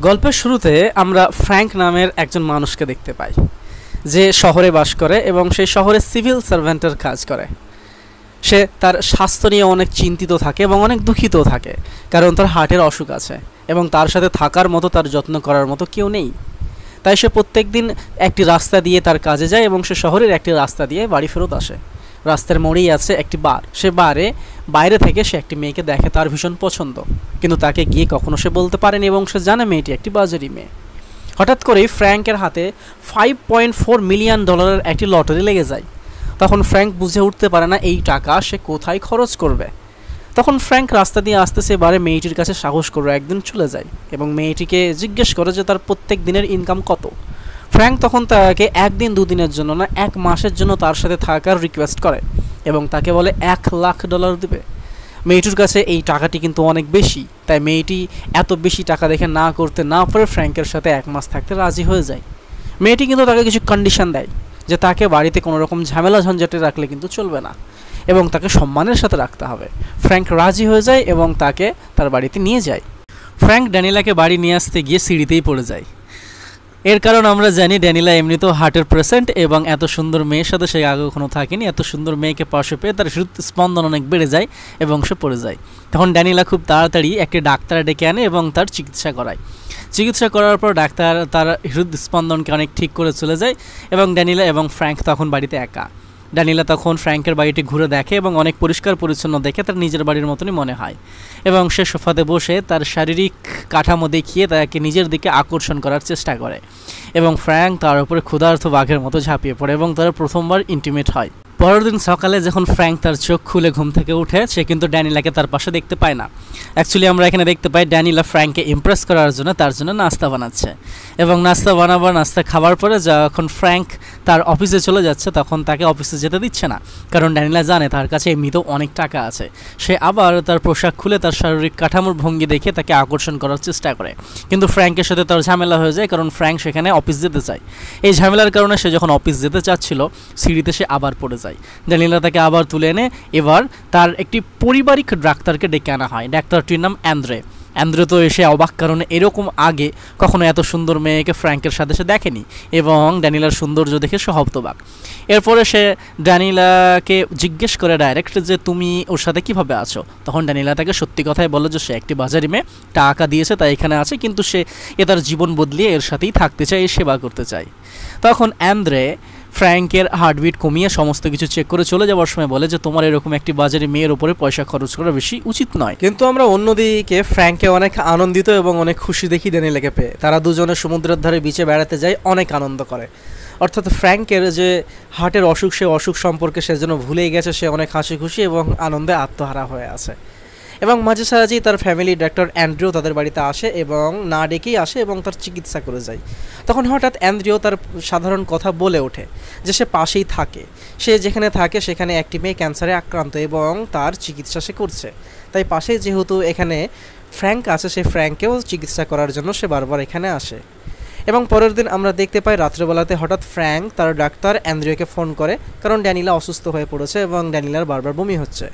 গল্পের শুরুতে আমরা ফ্র্যাঙ্ক নামের একজন মানুষকে দেখতে পাই, যে শহরে বাস করে এবং সেই শহরে সিভিল সার্ভেন্টের কাজ করে। সে তার স্বাস্থ্য নিয়ে অনেক চিন্তিত থাকে এবং অনেক দুঃখিত থাকে, কারণ তার হার্টের অসুখ আছে এবং তার সাথে থাকার মতো তার যত্ন করার মতো কেউ নেই। তাই সে প্রত্যেক দিন একটি রাস্তা দিয়ে তার কাজে যায় এবং সে শহরের একটি রাস্তা দিয়ে বাড়ি ফেরত আসে। রাস্তার মোড়েই আছে একটি বার। সে বারে বাইরে থেকে সে একটি মেয়েকে দেখে তার ভীষণ পছন্দ। কিন্তু তাকে গিয়ে কখনো সে বলতে পারেনি এবং সে জানে মেয়েটি একটি বাজারি মেয়ে। হঠাৎ করেই ফ্র্যাঙ্কের হাতে ফাইভ পয়েন্ট ফোর মিলিয়ন ডলারের একটি লটারি লেগে যায়। তখন ফ্র্যাঙ্ক বুঝে উঠতে পারে না এই টাকা সে কোথায় খরচ করবে। তখন ফ্র্যাঙ্ক রাস্তা দিয়ে আসতেছে এবারে মেয়েটির কাছে সাহস করে একদিন চলে যায় এবং মেয়েটিকে জিজ্ঞেস করে যে তার প্রত্যেক দিনের ইনকাম কত। ফ্র্যাঙ্ক তখন তাকে একদিন দুদিনের জন্য না, এক মাসের জন্য তার সাথে থাকার রিকোয়েস্ট করে এবং তাকে বলে, এক লাখ ডলার দেবে। মেয়েটির কাছে এই টাকাটি কিন্তু অনেক বেশি, তাই মেয়েটি এত বেশি টাকা দেখে না করতে না পারে ফ্র্যাঙ্কের সাথে এক মাস থাকতে রাজি হয়ে যায়। মেয়েটি কিন্তু তাকে কিছু কন্ডিশন দেয় যে তাকে বাড়িতে কোনো রকম ঝামেলা ঝঞ্ঝাটে রাখলে কিন্তু চলবে না এবং তাকে সম্মানের সাথে রাখতে হবে। ফ্র্যাঙ্ক রাজি হয়ে যায় এবং তাকে তার বাড়িতে নিয়ে যায়। ফ্র্যাঙ্ক ড্যানিলাকে বাড়ি নিয়ে আসতে গিয়ে সিঁড়িতেই পড়ে যায়। এর কারণ আমরা জানি ড্যানিলা এমনিতেও হার্টের পেশেন্ট এবং এত সুন্দর মেয়ের সাথে সে আগে কখনো থাকেনি, এত সুন্দর মেয়েকে পাশে পেয়ে তার স্পন্দন অনেক বেড়ে যায় এবং সে পড়ে যায়। তখন ড্যানিলা খুব তাড়াতাড়ি একটি ডাক্তার ডেকে আনে এবং তার চিকিৎসা করায়। চিকিৎসা করার পর ডাক্তার তার হৃদস্পন্দনকে অনেক ঠিক করে চলে যায় এবং ড্যানিলা এবং ফ্র্যাঙ্ক তখন বাড়িতে একা। ড্যানিলা তখন ফ্র্যাঙ্কের বাড়িটি ঘুরে দেখে এবং অনেক পরিষ্কার পরিচ্ছন্ন দেখে তার নিজের বাড়ির মতনই মনে হয়। এবং সে সোফাতে বসে তার শারীরিক কাঠামো দেখিয়ে তাকে নিজের দিকে আকর্ষণ করার চেষ্টা করে এবং ফ্র্যাঙ্ক তার উপরে ক্ষুধার্থ বাঘের মতো ঝাঁপিয়ে পড়ে এবং তারা প্রথমবার ইন্টিমেট হয়। পরের দিন সকালে যখন ফ্র্যাঙ্ক তার চোখ খুলে ঘুম থেকে উঠে, সে কিন্তু ড্যানিলাকে তার পাশে দেখতে পায় না। অ্যাকচুয়ালি আমরা এখানে দেখতে পাই ড্যানিলা ফ্র্যাঙ্ককে ইমপ্রেস করার জন্য তার জন্য নাস্তা বানাচ্ছে। এবং নাস্তা বানাবার, নাস্তা খাবার পরে যখন ফ্র্যাঙ্ক তার অফিসে চলে যাচ্ছে, তখন তাকে অফিসে যেতে দিচ্ছে না। কারণ ড্যানিলা জানে তার কাছে এমনিতেও অনেক টাকা আছে। সে আবার তার পোশাক খুলে তার শারীরিক কাঠামোর ভঙ্গি দেখে তাকে আকর্ষণ করার চেষ্টা করে। কিন্তু ফ্র্যাঙ্কের সাথে তার ঝামেলা হয়ে যায়, কারণ ফ্র্যাঙ্ক সেখানে অফিস যেতে চায়। এই ঝামেলার কারণে সে যখন অফিস যেতে চাচ্ছিল, সিঁড়িতে সে আবার পড়ে যায়। ড্যানিলা তাকে আবার তুলে এনে, এবার তার একটি পারিবারিক ডাক্তারকে ডেকে আনা হয়। ডাক্তারটির নাম অ্যান্দ্রে। অ্যান্দ্রে তো এসে অবাক কারণে এরকম আগে কখনো এত সুন্দর মেয়েকে ফ্র্যাঙ্কের সাথে সে দেখেনি এবং ড্যানিলার সৌন্দর্য দেখে সে হব্তবাক এরপরে সে ড্যানিলাকে জিজ্ঞেস করে ডাইরেক্ট যে, তুমি ওর সাথে কীভাবে আছো? তখন ড্যানিলা তাকে সত্যি কথাই বলে যে, সে একটি বাজারি মেয়ে, টাকা দিয়েছে, তাই এখানে আছে, কিন্তু সে এ তার জীবন বদলিয়ে এর সাথেই থাকতে চায় সেবা করতে চায়। তখন অ্যান্দ্রে ফ্র্যাঙ্কের হার্টবিট কমিয়ে সমস্ত কিছু চেক করে চলে যাওয়ার সময় বলে যে, তোমার এরকম একটি বাজারে মেয়ের উপরে পয়সা খরচ করা বেশি উচিত নয়। কিন্তু আমরা অন্যদিকে ফ্র্যাঙ্কে অনেক আনন্দিত এবং অনেক খুশি দেখি ড্যানিলাকে পেয়ে। তারা দুজনে সমুদ্রের ধারে বিচে বেড়াতে যায়, অনেক আনন্দ করে। অর্থাৎ ফ্র্যাঙ্কের যে হার্টের অসুখ, সে অসুখ সম্পর্কে সে যেন ভুলেই গেছে, সে অনেক হাসি খুশি এবং আনন্দে আত্মহারা হয়ে আছে। এবং মাঝে সাঝেই তার ফ্যামিলি ডাক্তার অ্যান্ড্রিও তাদের বাড়িতে আসে এবং না ডেকেই আসে এবং তার চিকিৎসা করে যায়। তখন হঠাৎ অ্যান্ড্রিও তার সাধারণ কথা বলে ওঠে যে সে পাশেই থাকে। সে যেখানে থাকে সেখানে একটি মেয়ে ক্যান্সারে আক্রান্ত এবং তার চিকিৎসা সে করছে। তাই পাশেই যেহেতু এখানে ফ্র্যাঙ্ক আছে, সে ফ্র্যাঙ্কেও চিকিৎসা করার জন্য সে বারবার এখানে আসে। এবং পরের দিন আমরা দেখতে পাই রাত্রেবেলাতে হঠাৎ ফ্র্যাঙ্ক তার ডাক্তার অ্যান্ড্রিওকে ফোন করে, কারণ ড্যানিলা অসুস্থ হয়ে পড়েছে এবং ড্যানিলার বারবার বমি হচ্ছে।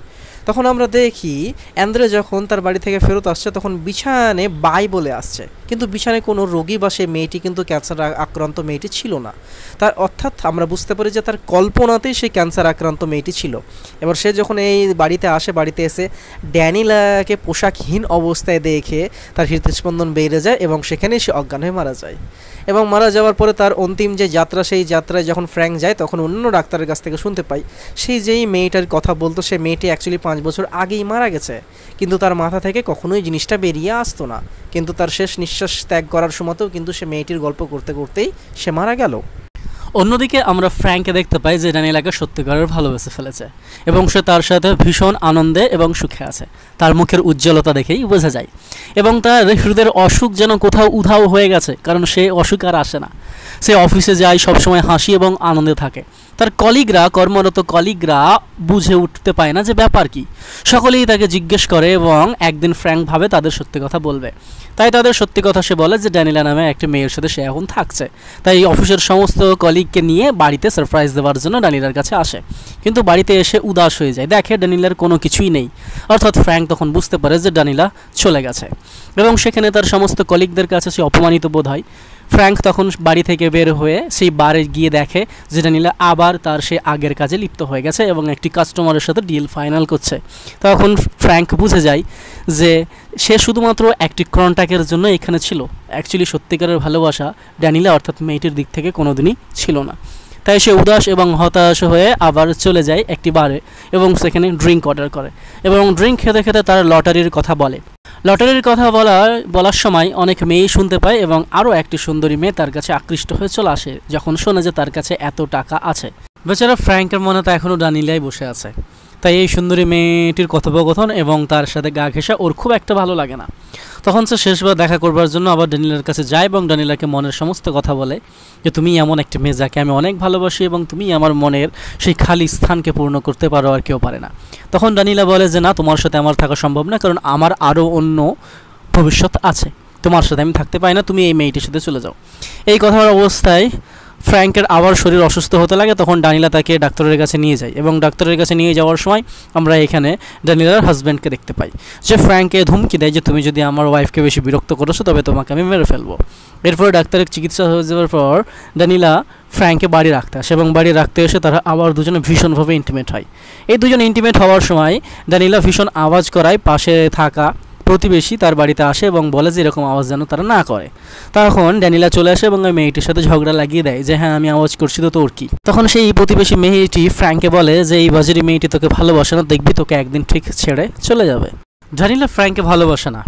তখন আমরা দেখি, অ্যান্দ্রে যখন তার বাড়ি থেকে ফেরত আসছে, তখন বিছানে বাই বলে আসছে। কিন্তু বিছানে কোনো রোগী বা সেই মেয়েটি কিন্তু ক্যান্সার আক্রান্ত মেয়েটি ছিল না। তার অর্থাৎ আমরা বুঝতে পারি যে তার কল্পনাতেই সেই ক্যান্সার আক্রান্ত মেয়েটি ছিল। এবার সে যখন এই বাড়িতে আসে, বাড়িতে এসে ড্যানিলাকে পোশাকহীন অবস্থায় দেখে তার হৃদস্পন্দন বেড়ে যায় এবং সেখানেই সে অজ্ঞান হয়ে মারা যায়। এবং মারা যাওয়ার পরে তার অন্তিম যে যাত্রা, সেই যাত্রায় যখন ফ্র্যাঙ্ক যায়, তখন অন্য ডাক্তারের কাছ থেকে শুনতে পাই, সেই যেই মেয়েটার কথা বলতো সে মেয়েটি অ্যাকচুয়ালি পাঁচ বছর আগেই মারা গেছে। কিন্তু তার মাথা থেকে কখনোই জিনিসটা বেরিয়ে আসতো না। কিন্তু তার শেষ নিঃশ্বাস ত্যাগ করার সময়তেও কিন্তু সে মেয়েটির গল্প করতে করতেই সে মারা গেল। অন্যদিকে আমরা ফ্র্যাঙ্কে দেখতে পাই যে ড্যানিয়েলাকে সত্যিকারের ভালোবেসে ফেলেছে। এবং সে তার সাথে ভীষণ আনন্দে এবং সুখে আছে। তার মুখের উজ্জ্বলতা দেখেই বোঝা যায়। এবং তার হৃদয়ের অসুখ যেন কোথাও উধাও হয়ে গেছে, কারণ সে অসুখ আর আসে না। সে অফিসে যায়, সবসময় হাসি এবং আনন্দে থাকে। তার কলিগরা, কর্মরত কলিগরা বুঝে উঠতে পায় না যে ব্যাপার কি। সকলেই তাকে জিজ্ঞেস করে এবং একদিন ফ্র্যাঙ্ক ভাবে তাদের সত্যি কথা বলবে। তাই তাদের সত্যি কথা সে বলে যে, ড্যানিলা নামে একটি মেয়ের সাথে সে এখন থাকছে। তাই অফিসের সমস্ত কলিগকে নিয়ে বাড়িতে সারপ্রাইজ দেওয়ার জন্য ড্যানিলার কাছে আসে। কিন্তু বাড়িতে এসে উদাস হয়ে যায়। দেখে ড্যানিলার কোনো কিছুই নেই। অর্থাৎ ফ্র্যাঙ্ক তখন বুঝতে পারে যে, ড্যানিলা চলে গেছে। এবং সেখানে তার সমস্ত কলিগদের কাছে সে অপমানিত বোধ হয়। ফ্র্যাঙ্ক তখন বাড়ি থেকে বের হয়ে সেই বারে গিয়ে দেখে যে ড্যানিলা আবার তার সে আগের কাজে লিপ্ত হয়ে গেছে এবং একটি কাস্টমারের সাথে ডিল ফাইনাল করছে। তখন ফ্র্যাঙ্ক বুঝে যায় যে সে শুধুমাত্র একটি কন্ট্যাক্টের জন্য এখানে ছিল। অ্যাকচুয়ালি সত্যিকারের ভালোবাসা ড্যানিলা অর্থাৎ মেয়েটির দিক থেকে কোনোদিনই ছিল না। তাই সে উদাস এবং হতাশ হয়ে আবার চলে যায় একটি বারে এবং সেখানে ড্রিঙ্ক অর্ডার করে এবং ড্রিঙ্ক খেতে খেতে তার লটারির কথা বলে। লটারির কথা বলার বলার সময় অনেক মেয়েই শুনতে পায় এবং আরও একটি সুন্দরী মেয়ে তার কাছে আকৃষ্ট হয়ে চলে আসে, যখন শোনে যে তার কাছে এত টাকা আছে। বেচারা ফ্র্যাঙ্কের মনে তো এখনও ডানিলিয়ায় বসে আছে। তাই এই সুন্দরী মেয়েটির কথোপকথন এবং তার সাথে গা ঘেঁষা ওর খুব একটা ভালো লাগে না। তখন সে শেষবার দেখা করবার জন্য আবার ড্যানিলার কাছে যায় এবং ড্যানিলাকে মনের সমস্ত কথা বলে যে, তুমি এমন একটি মেয়ে যাকে আমি অনেক ভালোবাসি এবং তুমি আমার মনের সেই খালি স্থানকে পূর্ণ করতে পারো আর কেউ পারে না। তখন ড্যানিলা বলে যে, না, তোমার সাথে আমার থাকা সম্ভব না, কারণ আমার আরও অন্য ভবিষ্যৎ আছে। তোমার সাথে আমি থাকতে পারি না, তুমি এই মেয়েটির সাথে চলে যাও। এই কথার অবস্থায় ফ্র্যাঙ্কের আবার শরীর অসুস্থ হতে লাগে, তখন ডানিলা তাকে ডাক্তারের কাছে নিয়ে যায় এবং ডাক্তারের কাছে নিয়ে যাওয়ার সময় আমরা এখানে ডানিলার হাজব্যান্ডকে দেখতে পাই। যে ফ্র্যাঙ্কে ধুমকি দেয় যে, তুমি যদি আমার ওয়াইফকে বেশি বিরক্ত করেছ, তবে তোমাকে আমি মেরে ফেলব। এরপরে ডাক্তারের চিকিৎসা হয়ে যাওয়ার পর ডানিলা ফ্র্যাঙ্কে বাড়ি রাখতে আসে এবং বাড়ি রাখতে এসে তারা আবার দুজনে ভীষণভাবে ইন্টিমেট হয়। এই দুজন ইন্টিমেট হওয়ার সময় ডানিলা ভীষণ আওয়াজ করায় পাশে থাকা প্রতিবেশী তার বাড়িতে আসে এবং বলে যে এরকম আওয়াজ যেন তারা না করে। তখন ড্যানিলা চলে আসে এবং ওই মেয়েটির সাথে ঝগড়া লাগিয়ে দেয় যে হ্যাঁ আমি আওয়াজ করছি তো তোর কি? তখন সেই প্রতিবেশী মেয়েটি ফ্র্যাঙ্কে বলে যে, এই বাজারি মেয়েটি তোকে ভালোবাসে না, দেখবি তোকে একদিন ঠিক ছেড়ে চলে যাবে। ড্যানিলা ফ্র্যাঙ্কে ভালোবাসে না।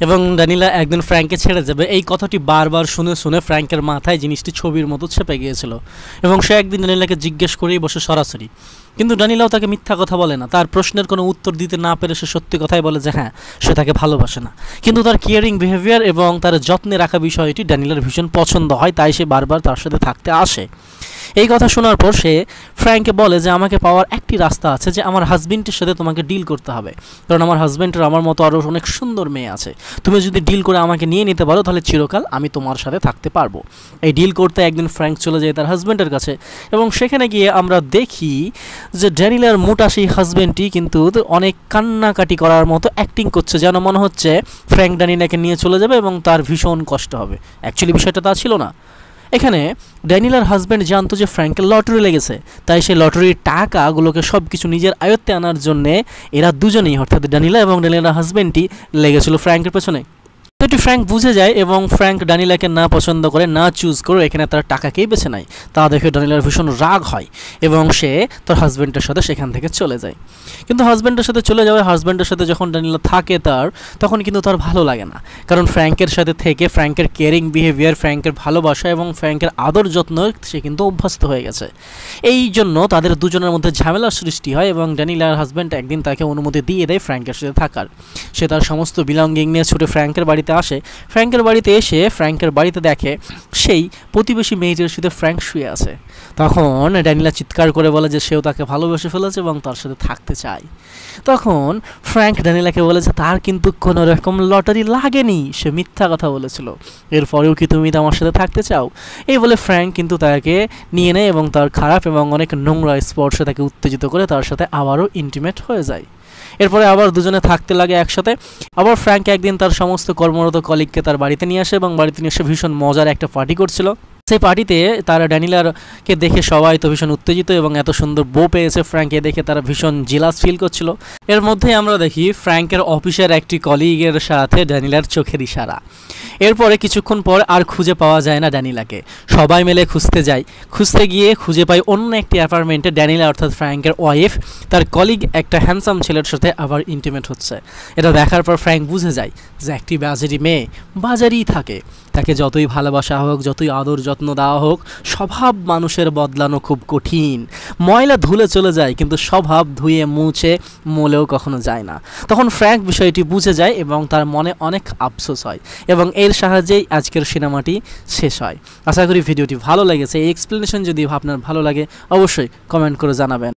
এবং ড্যানিলা একদিন ফ্র্যাঙ্কে ছেড়ে যাবে। এই কথাটি বারবার শুনে শুনে ফ্র্যাঙ্কের মাথায় জিনিসটি ছবির মতো ছেপে গিয়েছিল এবং সে একদিন ড্যানিলাকে জিজ্ঞেস করেই বসে সরাসরি। কিন্তু ডানিলাও তাকে মিথ্যা কথা বলে না। তার প্রশ্নের কোনো উত্তর দিতে না পেরে সে সত্যি কথাই বলে যে হ্যাঁ সে তাকে ভালোবাসে না। কিন্তু তার কেয়ারিং বিহেভিয়ার এবং তার যত্নে রাখা বিষয়টি ড্যানিলার ভীষণ পছন্দ হয়, তাই সে বারবার তার সাথে থাকতে আসে। এই কথা শোনার পর সে ফ্র্যাঙ্কে বলে যে, আমাকে পাওয়ার একটি রাস্তা আছে যে আমার হাজবেন্ডের সাথে তোমাকে ডিল করতে হবে। কারণ আমার হাজবেন্ডের আমার মতো আরও অনেক সুন্দর মেয়ে আছে। তুমি যদি ডিল করে আমাকে নিয়ে নিতে পারো, তাহলে চিরকাল আমি তোমার সাথে থাকতে পারব। এই ডিল করতে একদিন ফ্র্যাঙ্ক চলে যায় তার হাজবেন্ডের কাছে এবং সেখানে গিয়ে আমরা দেখি যে, ড্যানিলার মোটা সেই হাজবেন্ডটি কিন্তু অনেক কান্নাকাটি করার মতো অ্যাক্টিং করছে, যেন মনে হচ্ছে ফ্র্যাঙ্ক ড্যানিলাকে নিয়ে চলে যাবে এবং তার ভীষণ কষ্ট হবে। অ্যাকচুয়ালি বিষয়টা তা ছিল না। এখানে ড্যানিলার হাজব্যান্ড জানতো যে ফ্র্যাঙ্কের লটারি লেগেছে, তাই সেই লটারির টাকাগুলোকে সব কিছু নিজের আয়ত্তে আনার জন্যে এরা দুজনেই, অর্থাৎ ড্যানিলা এবং ড্যানিলার হাজব্যান্ডটি লেগেছিল ফ্র্যাঙ্কের পেছনে। এটি ফ্র্যাঙ্ক বুঝে যায় এবং ফ্র্যাঙ্ক ডানিলাকে না পছন্দ করে, না চুজ করে এখানে তার টাকাকেই বেছে নেয়। তা দেখে ডানিলার ভীষণ রাগ হয় এবং সে তার হাজব্যান্ডের সাথে সেখান থেকে চলে যায়। কিন্তু হাজব্যান্ডের সাথে চলে যাওয়ার হাজব্যান্ডের সাথে যখন ডানিলা থাকে তার, তখন কিন্তু তার ভালো লাগে না। কারণ ফ্র্যাঙ্কের সাথে থেকে ফ্র্যাঙ্কের কেয়ারিং বিহেভিয়ার ফ্র্যাঙ্কের ভালোবাসা এবং ফ্র্যাঙ্কের আদর যত্ন সে কিন্তু অভ্যস্ত হয়ে গেছে। এই জন্য তাদের দুজনের মধ্যে ঝামেলার সৃষ্টি হয় এবং ড্যানিলার হাজব্যান্ড একদিন তাকে অনুমতি দিয়ে দেয় ফ্র্যাঙ্কের সাথে থাকার। সে তার সমস্ত বিলঙ্গিং নিয়ে ছুটে ফ্র্যাঙ্কের বাড়িতে আসে, ফ্র্যাঙ্কের বাড়িতে এসে ফ্র্যাঙ্কের বাড়িতে দেখে সেই প্রতিবেশী মেয়েটির সাথে ফ্র্যাঙ্ক শুয়ে আছে। তখন ড্যানিলা চিৎকার করে বলে যে সেও তাকে ভালোবেসে ফেলেছে এবং তার সাথে থাকতে চায়। তখন ফ্র্যাঙ্ক ড্যানিলাকে বলেছে তার কিন্তু কোনো রকম লটারি লাগেনি, সে মিথ্যা কথা বলেছিল। এরপরেও কি তুমি আমার সাথে থাকতে চাও? এই বলে ফ্র্যাঙ্ক কিন্তু তাকে নিয়ে নেয় এবং তার খারাপ এবং অনেক নোংরা স্পর্শে তাকে উত্তেজিত করে তার সাথে আবারও ইন্টিমেট হয়ে যায়। এরপরে আবার দুজনে থাকতে লাগে একসাথে। আবার ফ্র্যাঙ্ক একদিন তার সমস্ত কর্মরত কলিগকে তার বাড়িতে নিয়ে আসে এবং বাড়িতে নিয়ে এসে ভীষণ মজার একটা পার্টি করছিল। সেই পার্টিতে তারা ড্যানিলারকে দেখে সবাই তো ভীষণ উত্তেজিত এবং এত সুন্দর বো পেয়েছে ফ্র্যাঙ্কে দেখে তারা ভীষণ জিলাস ফিল করছিল। এর মধ্যেই আমরা দেখি ফ্র্যাঙ্কের অফিসের একটি কলিগের সাথে ড্যানিলার চোখের ইশারা। এরপরে কিছুক্ষণ পর আর খুঁজে পাওয়া যায় না ড্যানিলাকে। সবাই মিলে খুঁজতে যায় খুঁজতে গিয়ে খুঁজে পাই অন্য একটি অ্যাপার্টমেন্টে ড্যানিলা অর্থাৎ ফ্র্যাঙ্কের ওয়াইফ, তার কলিগ একটা হ্যান্ডসাম ছেলের সাথে আবার ইন্টিমেট হচ্ছে। এটা দেখার পর ফ্র্যাঙ্ক বুঝে যায় যে একটি বাজারি মেয়ে বাজারেই থাকে। তাকে যতই ভালোবাসা হোক, যতই আদর যত্ন যত্ন দেওয়া হোক, স্বভাব মানুষের বদলানো খুব কঠিন। ময়লা ধুলে চলে যায়, কিন্তু স্বভাব ধুয়ে মুছে মোলেও কখনো যায় না। তখন ফ্র্যাঙ্ক বিষয়টি বুঝে যায় এবং তার মনে অনেক আফসোস হয় এবং এর সাহায্যেই আজকের সিনেমাটি শেষ হয়। আশা করি ভিডিওটি ভালো লেগেছে। এই এক্সপ্লেনেশন যদি আপনার ভালো লাগে, অবশ্যই কমেন্ট করে জানাবেন।